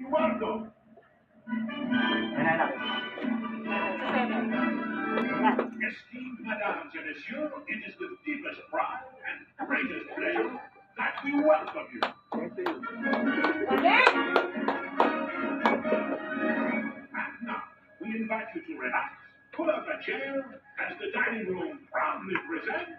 Esteemed mesdames and messieurs, it is with deepest pride and greatest pleasure that we welcome you. And now, we invite you to relax, pull up a chair, as the dining room proudly presents